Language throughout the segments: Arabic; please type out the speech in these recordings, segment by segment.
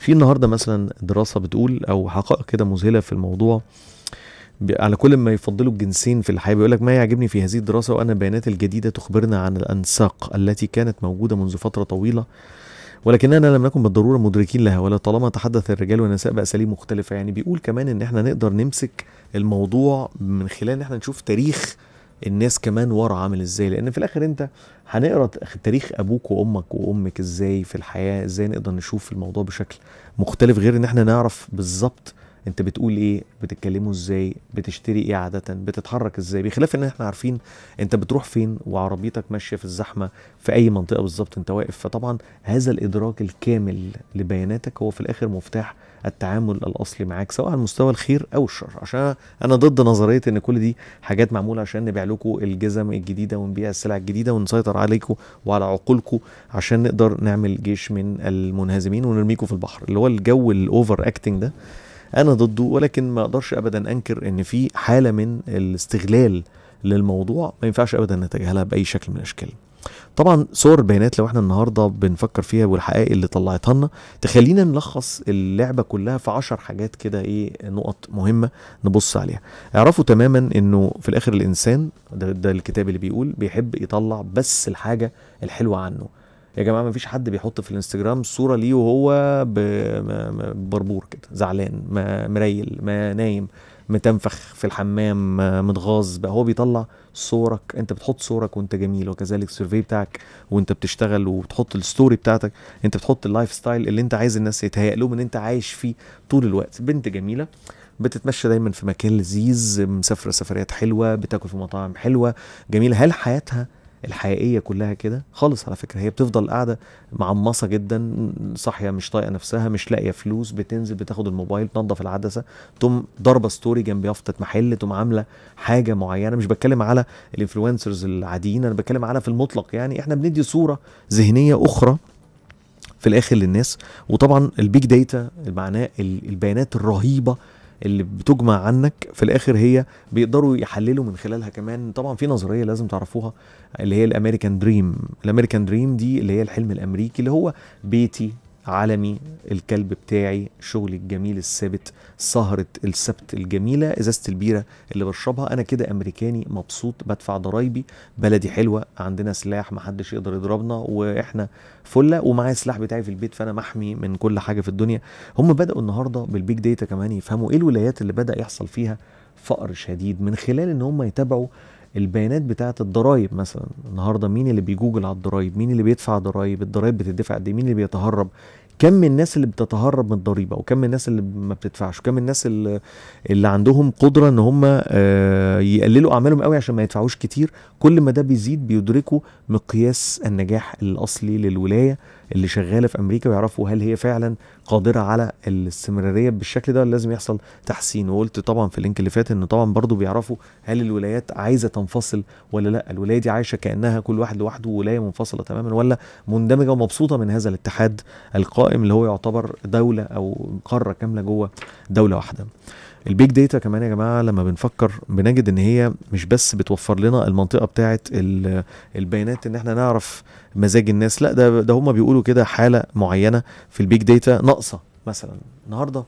في النهارده مثلا دراسة بتقول أو حقائق كده مذهلة في الموضوع على كل ما يفضلوا الجنسين في الحياة. بيقول لك ما يعجبني في هذه الدراسة وأن البيانات الجديدة تخبرنا عن الأنساق التي كانت موجودة منذ فترة طويلة ولكننا لم نكن بالضرورة مدركين لها ولا طالما تحدث الرجال والنساء بأساليب مختلفة. يعني بيقول كمان إن إحنا نقدر نمسك الموضوع من خلال إن إحنا نشوف تاريخ الناس كمان ورا عامل إزاي؟ لأن في الآخر أنت هنقرأ تاريخ أبوك وأمك وأمك إزاي في الحياة إزاي نقدر نشوف الموضوع بشكل مختلف غير إن إحنا نعرف بالظبط انت بتقول إيه؟ بتتكلموا إزاي؟ بتشتري إيه عادة؟ بتتحرك إزاي؟ بخلاف ان إحنا عارفين انت بتروح فين وعربيتك ماشية في الزحمة في أي منطقة بالظبط انت واقف فطبعا هذا الإدراك الكامل لبياناتك هو في الآخر مفتاح التعامل الأصلي معاك سواء على مستوى الخير أو الشر. عشان أنا ضد نظرية إن كل دي حاجات معمولة عشان نبيع لكم الجزم الجديدة ونبيع السلع الجديدة ونسيطر عليكم وعلى عقولكم عشان نقدر نعمل جيش من المنهزمين ونرميكم في البحر. اللي هو الجو ال over acting ده أنا ضده ولكن ما أقدرش ابدا أنكر إن في حالة من الاستغلال للموضوع ما ينفعش ابدا نتجاهلها بأي شكل من الأشكال. طبعا صور البيانات لو إحنا النهارده بنفكر فيها والحقائق اللي طلعتها لنا تخلينا نلخص اللعبة كلها في عشر حاجات كده إيه نقط مهمة نبص عليها. اعرفوا تماما إنه في الآخر الإنسان ده, ده الكتاب اللي بيقول بيحب يطلع بس الحاجة الحلوة عنه. يا جماعة ما فيش حد بيحط في الانستجرام صورة ليه وهو بربور كده زعلان ما مريل ما نايم متنفخ في الحمام ما متغاظ. بقى هو بيطلع صورك انت بتحط صورك وانت جميل وكذلك السيرفي بتاعك وانت بتشتغل وبتحط ال story بتاعتك. انت بتحط ال lifestyle اللي انت عايز الناس يتهيأ لهم ان انت عايش فيه طول الوقت. بنت جميلة بتتمشى دايما في مكان لذيذ مسافرة سفريات حلوة بتاكل في مطاعم حلوة جميلة. هل حياتها الحقيقية كلها كده خالص على فكرة. هي بتفضل قاعدة معمصة جدا صاحية مش طايقة نفسها مش لاقية فلوس بتنزل بتاخد الموبايل تنظف العدسة تقوم ضاربة story جنب يافطة محل تقوم عاملة حاجة معينة. مش بتكلم على ال influencers العاديين أنا بتكلم على في المطلق. يعني إحنا بندي صورة ذهنية أخرى في الآخر للناس. وطبعا ال big data معناه ال- البيانات الرهيبة اللي بتجمع عنك في الآخر هي بيقدروا يحللوا من خلالها كمان. طبعا في نظرية لازم تعرفوها اللي هي ال American dream. ال American dream دي اللي هي الحلم الأمريكي اللي هو بيتي. عالمي الكلب بتاعي شغلي الجميل الثابت سهرة السبت الجميلة إزازة البيرة اللي بشربها. أنا كده أمريكاني مبسوط بدفع ضرايبي. بلدي حلوة عندنا سلاح محدش يقدر يضربنا وإحنا فلة ومعايا السلاح بتاعي في البيت فأنا محمي من كل حاجة في الدنيا. هم بدأوا النهاردة بال big data كمان يفهموا إيه الولايات اللي بدأ يحصل فيها فقر شديد من خلال إن هم يتابعوا البيانات بتاعه الضرايب مثلا النهارده مين اللي بيجوجل على الضرايب؟ مين اللي بيدفع ضرايب؟ الضرايب بتدفع قد إيه؟ مين اللي بيتهرب؟ كم من الناس اللي بتتهرب من الضريبة؟ وكم من الناس اللي ما بتدفعش؟ وكم من الناس اللي, اللي عندهم قدرة إن هم آه، يقللوا أعمالهم قوي عشان ما يدفعوش كتير؟ كل ما ده بيزيد بيدركوا مقياس النجاح الأصلي للولاية اللي شغالة في أمريكا ويعرفوا هل هي فعلا قادرة على الاستمرارية بالشكل ده لازم يحصل تحسين. وقلت طبعا في اللينك اللي فات إن طبعا برضو بيعرفوا هل الولايات عايزة تنفصل ولا لأ. الولاية دي عايشة كأنها كل واحد لوحده ولاية منفصلة تماما ولا مندمجة ومبسوطة من هذا الاتحاد القائم اللي هو يعتبر دولة أو قارة كاملة جوه دولة واحدة. ال big data كمان يا جماعة لما بنفكر بنجد إن هي مش بس بتوفر لنا المنطقة بتاعه ال- البيانات إن إحنا نعرف مزاج الناس لأ ده ده هم بيقولوا كده حالة معينة في ال big data ناقصة. مثلا النهارده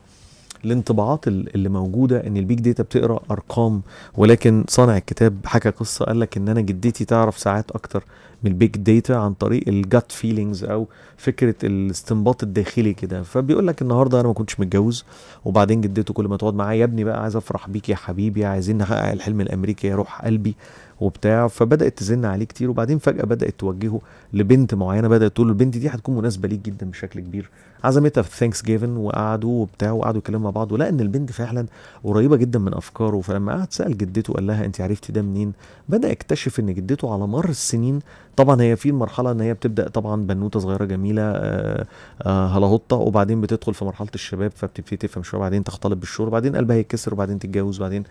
الانطباعات ال- اللي موجودة إن ال big data بتقرأ أرقام ولكن صانع الكتاب حكى قصة قال لك إن أنا جدتي تعرف ساعات أكتر من ال big data عن طريق ال gut feelings أو فكرة الاستنباط الداخلي كده. فبيقول لك النهارده أنا ما كنتش متجوز وبعدين جدته كل ما تقعد معايا يا ابني بقى عايز أفرح بيك يا حبيبي عايزين نحقق الحلم الأمريكي يا روح قلبي. وبتاع فبدأت تزن عليه كتير وبعدين فجأة بدأت توجهه لبنت معينة بدأت تقول له البنت دي هتكون مناسبة ليك جدا بشكل كبير. عزمتها في Thanksgiving وقعدوا وبتاع وقعدوا يتكلموا مع بعض ولقى ان البنت فعلا قريبة جدا من أفكاره. فلما قعد سال جدته قال لها انت عرفتي ده منين؟ بدأ يكتشف إن جدته على مر السنين طبعا هي في المرحلة إن هي بتبدأ طبعا بنوتة صغيرة جميلة آه آه هلاهطه وبعدين بتدخل في مرحلة الشباب فبتبتدي تفهم شوية بعدين تختلط بالشهور بعدين قلبها يتكسر وبعدين تتجوز وبعدين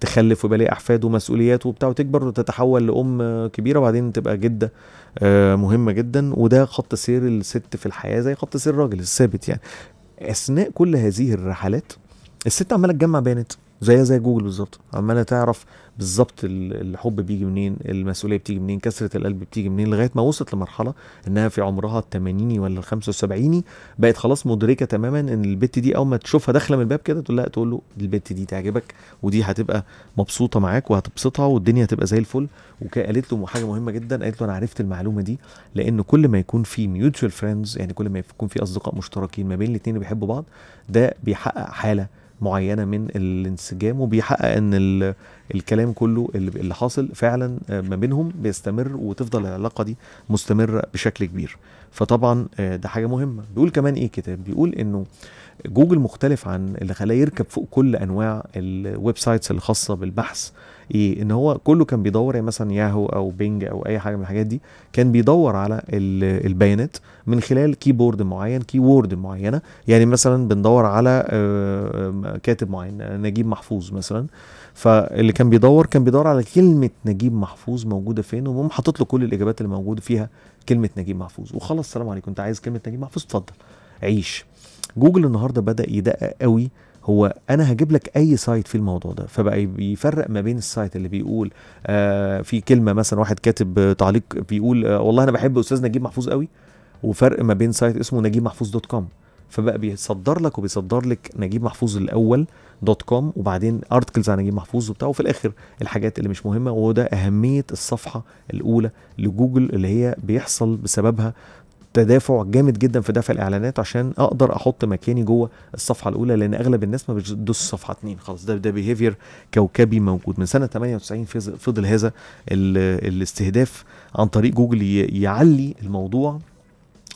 تخلف ويبقى ليها أحفاد ومسؤوليات وبتاع وتكبر وتتحول لأم كبيرة وبعدين تبقى جدة آه، مهمة جدا. وده خط سير الست في الحياة زي خط سير الراجل الثابت يعني. أثناء كل هذه الرحلات الست عمالة تجمع بيانات زيها زي جوجل بالظبط. عمالة تعرف بالظبط ال- الحب بيجي منين المسؤولية بتيجي منين كسره القلب بتيجي منين لغاية ما وصلت لمرحلة إنها في عمرها ال 80 ولا ال 75 بقت خلاص مدركة تماما إن البت دي أول ما تشوفها داخلة من الباب كده تقول لها تقول له البت دي تعجبك ودي هتبقى مبسوطة معاك وهتبسطها والدنيا هتبقى زي الفل. وقالت له حاجة مهمة جدا قالت له أنا عرفت المعلومة دي لأن كل ما يكون في mutual friends يعني كل ما يكون في أصدقاء مشتركين ما بين الاثنين اللي بيحبوا بعض ده بيحقق حالة معينة من الانسجام وبيحقق إن ال- الكلام كله اللي حاصل فعلا آه، ما بينهم بيستمر وتفضل العلاقة دي مستمرة بشكل كبير. فطبعا آه، ده حاجة مهمة. بيقول كمان إيه كتاب بيقول إنه جوجل مختلف عن اللي خلاه يركب فوق كل أنواع ال websites اللي خاصه بالبحث. إيه إن هو كله كان بيدور يعني مثلا ياهو أو بينج أو أي حاجة من الحاجات دي كان بيدور على ال- البيانات من خلال keyword معين keyword معينة. يعني مثلا بندور على آه، كاتب معين نجيب محفوظ مثلا. فاللي كان بيدور كان بيدور على كلمة نجيب محفوظ موجودة فين ومقوم حاطط له كل الإجابات اللي موجودة فيها كلمة نجيب محفوظ. وخلاص السلام عليكم أنت عايز كلمة نجيب محفوظ؟ اتفضل عيش. جوجل النهارده بدأ يدقق قوي هو أنا هجيب لك أي site في الموضوع ده. فبقى بيفرق ما بين ال site اللي بيقول آه في كلمة مثلا واحد كاتب تعليق بيقول آه والله أنا بحب أستاذ نجيب محفوظ قوي وفرق ما بين site اسمه نجيب محفوظ dot com فبقى بيصدر لك وبيصدر لك نجيب محفوظ الأول dot com وبعدين articles عن نجيب محفوظ وبتاع وفي الآخر الحاجات اللي مش مهمة وده أهمية الصفحة الأولى لجوجل اللي هي بيحصل بسببها تدافع جامد جدا في دفع الإعلانات عشان أقدر أحط مكاني جوه الصفحة الأولى لأن أغلب الناس ما بتدوس صفحة اتنين خلاص ده ده behavior كوكبي موجود. من سنة 98 فز- فضل هذا ال- الاستهداف عن طريق جوجل يعلي الموضوع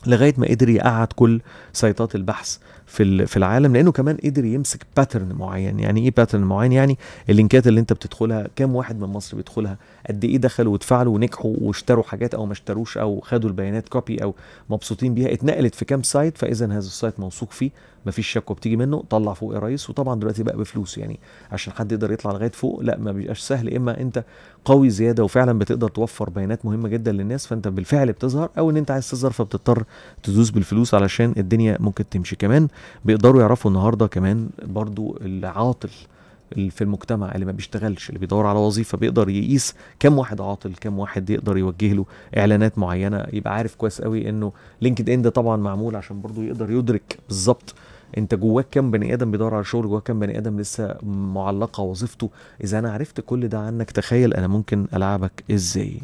لغاية ما قدر يقعد كل سايتات البحث في في العالم لأنه كمان قدر يمسك pattern معين. يعني إيه pattern معين؟ يعني اللينكات اللي أنت بتدخلها كام واحد من مصر بيدخلها؟ قد إيه دخلوا واتفعلوا ونجحوا واشتروا حاجات أو ما اشتروش أو خدوا البيانات copy أو مبسوطين بيها؟ اتنقلت في كام site فاذا هذا ال site موثوق فيه. مفيش شكوى بتيجي منه طلع فوق يا ريس. وطبعا دلوقتي بقى بفلوس يعني عشان حد يقدر يطلع لغاية فوق لا ما بيبقاش سهل. إما أنت قوي زيادة وفعلا بتقدر توفر بيانات مهمة جدا للناس فأنت بالفعل بتظهر أو إن أنت عايز تظهر فبتضطر تدوس بالفلوس علشان الدنيا ممكن تمشي. كمان بيقدروا يعرفوا النهارده كمان برضو العاطل في المجتمع اللي ما بيشتغلش اللي بيدور على وظيفة بيقدر يقيس كم واحد عاطل كم واحد يقدر يوجه له إعلانات معينة. يبقى عارف كويس قوي إنه لينكد إن ده طبعا معمول عشان برضو يقدر يدرك بالظبط انت جواك كام بني آدم بيدور على شغل جواك كام بني آدم لسه معلقة وظيفته؟ إذا أنا عرفت كل ده عنك تخيل أنا ممكن ألعبك إزاي؟